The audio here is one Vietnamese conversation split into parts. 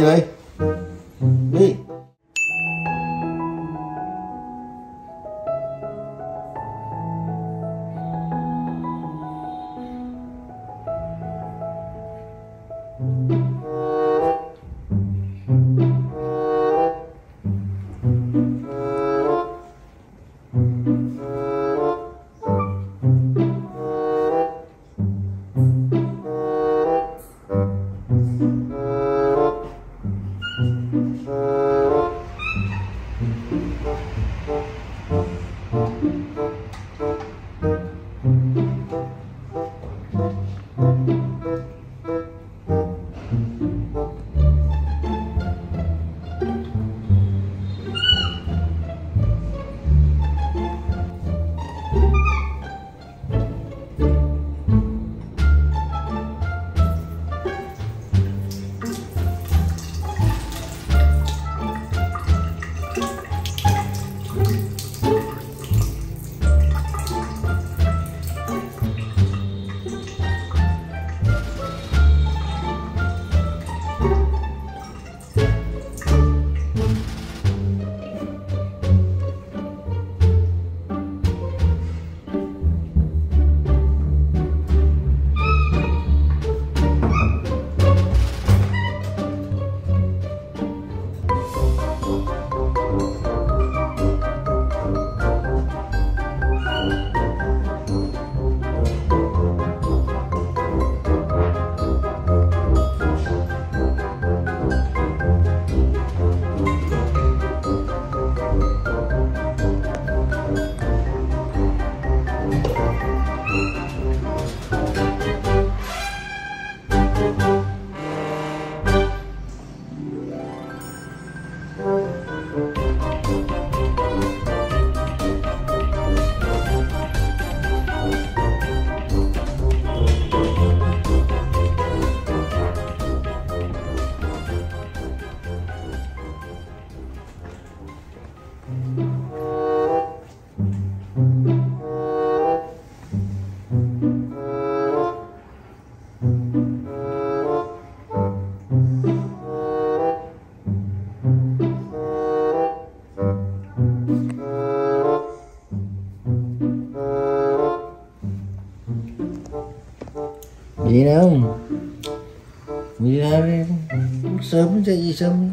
gì đây gì đâu gì đâu sớm sẽ gì sớm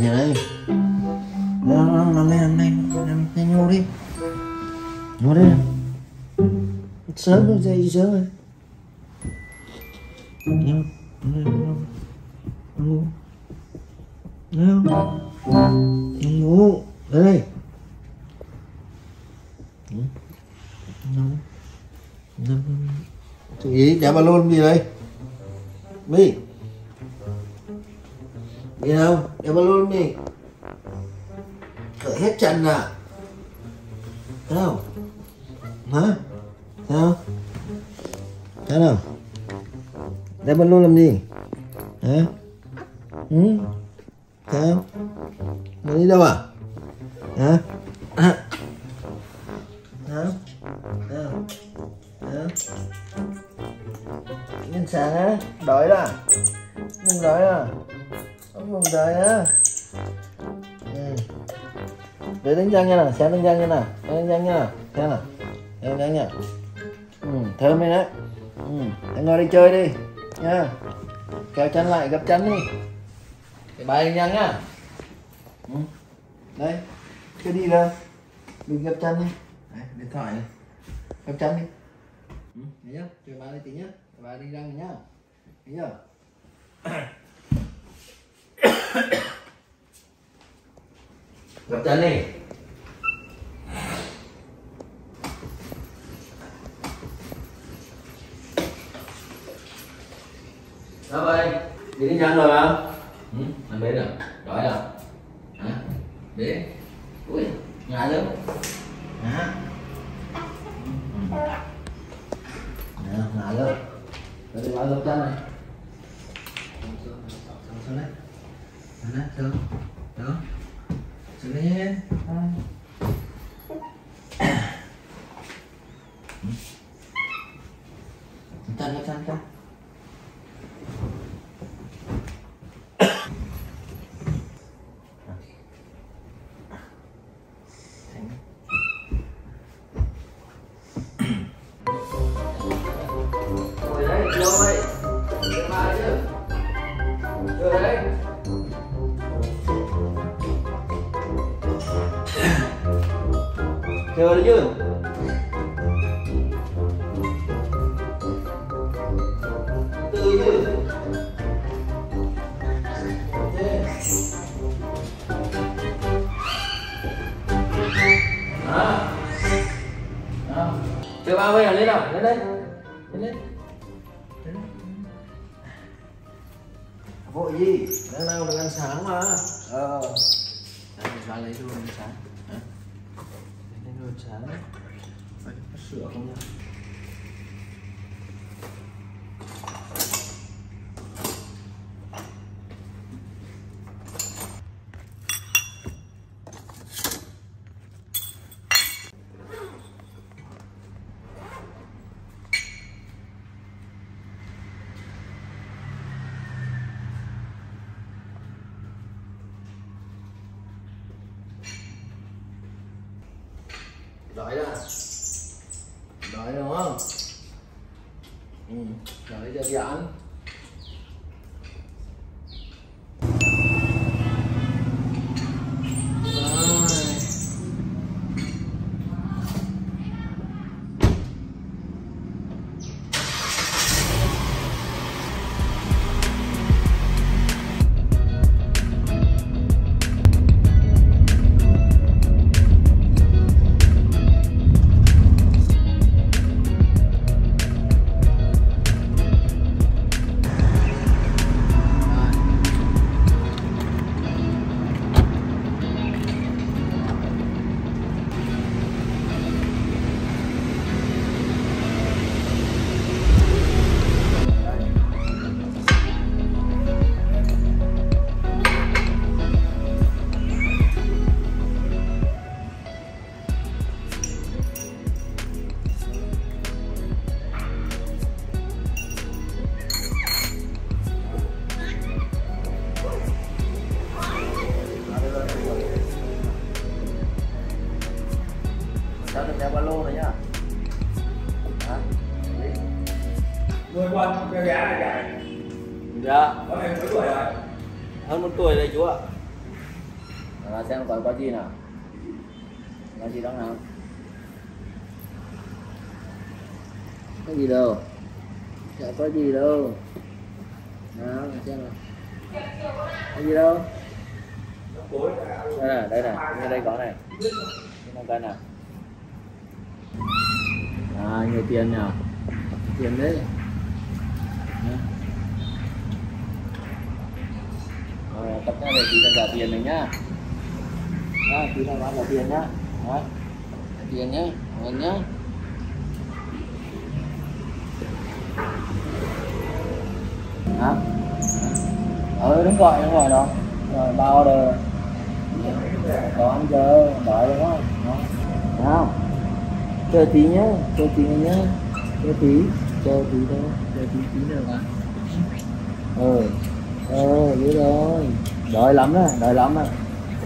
giờ đây. Nó nó nó lên lên lên lên ngủ đi. Ngồi đi. Sớm rồi dậy sớm rồi ngủ ngủ ngủ đây. Chuyện ý Dạ ba lô làm gì đây? Mi Đi đâu? Dạ ba luôn làm gì? Cởi hết chân à? Thấy không? Hả? Thấy không? Thấy không? Đeo ba làm gì? Hả? Ừ? Thấy không? Mày đi đâu à? Hả? À. Hả? Thấy? Hả? nhìn sáng á, đói là Mừng đói à? Ông mừng đói á? Ừ. Để đánh răng nha nào, xem đánh răng nha nào, xem đánh răng nha nào, xem nào, xem đánh răng nha. Ừ, thơm đi đấy. Ừ, anh ngồi đi chơi đi, nha. Kéo chân lại, gấp chân đi. để bài đánh răng nhá. Ừ. Đây, cứ đi ra, mình gấp chân đi. Đấy, điện thoại này, gấp chân đi. Ừ, nhá, chơi bài đi tí nhá. bài đi răng nhá thấy chưa gập chân đi. Đó vậy đi đi răng rồi mà. Ừ, làm bế rồi đói rồi hả? Bế ui ngại lắm. Hả? Ừ. Ngại lắm. Rồi đi vào gập chân này. Xuống đấy xuống đó xuống đấy? Chân chân chân Ngồi đấy, vậy? Chưa mai chứ? Chưa đấy chứ? Từ chứ? Đó. Đó. Chờ ba bây giờ lên nào, lên đây. Lên lên. Lên đây. Vội gì? Đang nào được ăn sáng mà. Ờ. ăn sáng lấy luôn ăn sáng. Hả? Lấy luôn sáng. Phải có sữa không nuôi con bé bé này kìa. Dạ. Có em mấy tuổi rồi? Hơn một tuổi rồi chú ạ. Rồi xem còn có gì nào. Có gì đó nào. Có gì đâu? Chả có gì đâu? Nào xem nào. Có gì đâu? Cuối đây này đây này như đây có này. Cái này nào. À nhiều tiền nhỉ? Tiền Đấy rồi tập ra để tí là trả tiền này nhá. Đó, chị là bán trả tiền nhá. Đó trả tiền nhá ngân nhá. Hả ờ đúng rồi đúng rồi đó. Rồi bao order. Có ăn chưa? Đợi đúng không? Đó. Không? Chờ tí nhá chờ tí nhá. Chờ tí cho tí thôi cho tí tí nữa mà. Ừ. Ờ ừ biết rồi. Đợi lắm đó đợi lắm đó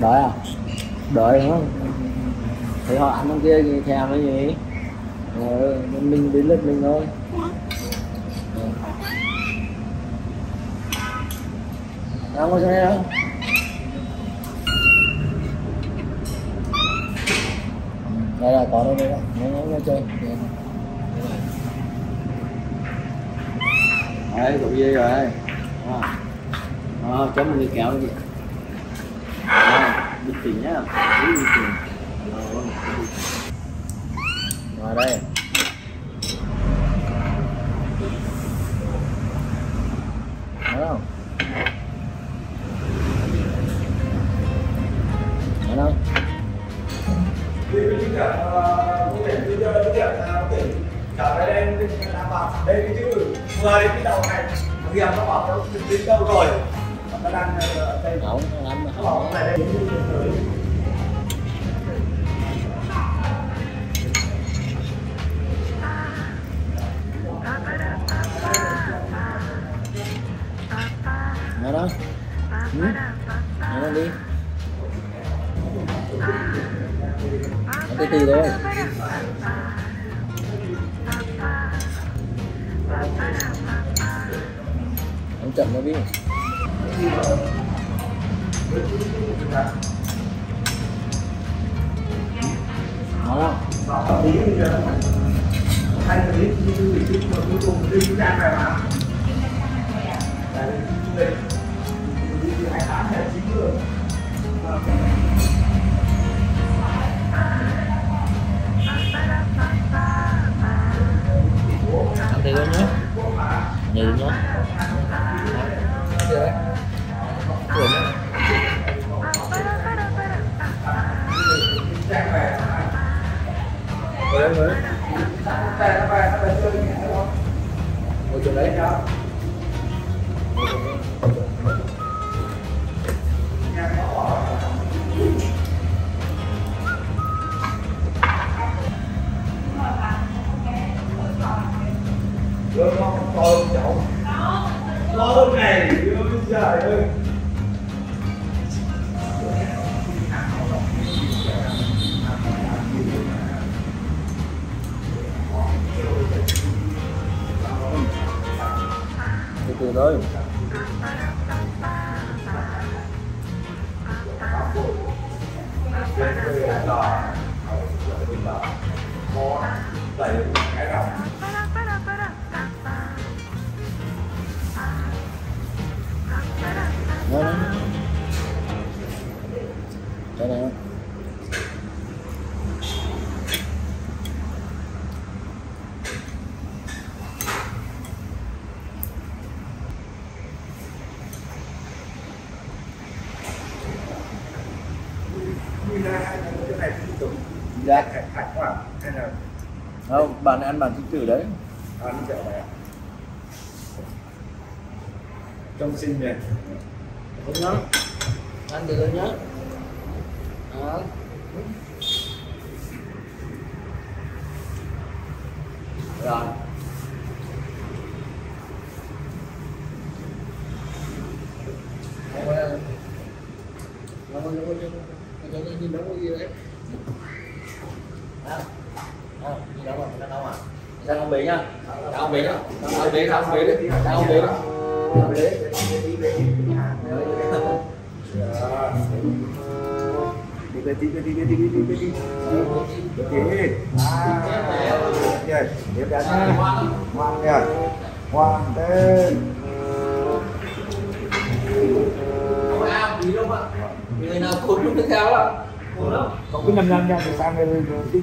đợi à? Đợi hả? Thì họ ăn trong kia thì thèm cái gì? Ừ, mình đến lượt mình thôi. Ờ. Đang ngồi xuống đây đâu? đây là có đâu đây. Đó nó nhớ chơi. đấy cục dây rồi. Đấy. À, chấm mình đi kẹo đi. Đi tiền nhá. Đi tiền rồi đây. Thấy không? Trở đảm bảo đây cái chữ mười cái đầu này hiền nó bảo nó đến đâu rồi nó đang ở đây Không, nó lắm nó bảo nó này đây Nghe đó ừ? Nghe nó đi Nó từ từ thôi chậm nó biết ngon không hai clip như clip cuối cùng đi. Chúng ta mà Hãy subscribe cho kênh Ghiền Mì Gõ Để không bỏ lỡ những video hấp dẫn Được không? To không cháu? To hơn này, ôi trời ơi từ từ thôi Hãy subscribe cho kênh Ghiền Mì Gõ Để không bỏ lỡ những video hấp dẫn không bạn ăn bản chứng tử đấy ăn kẹo này trong sinh này không nhớ ăn được tôi nhớ đó rồi Hãy subscribe cho kênh Ghiền Mì Gõ Để không bỏ lỡ những video hấp dẫn À, à, đi đâu mà, đang đâu à? Sang bế nhá, sang ông bế nhá, sang ông bế, sang ông bế đấy, sang ông bế đấy, sang ông bế. đi về đi về đi về đi đi đi đi à rồi tiếp ngoan ngoan tên người nào cột cũng tiếp theo đó cậu cứ nhầm nhầm nhầm thì sang đây rồi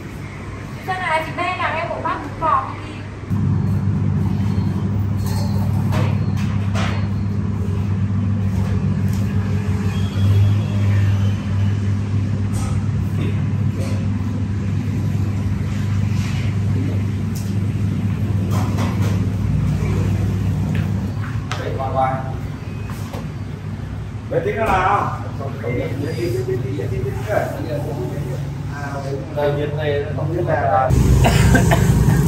nghề không biết là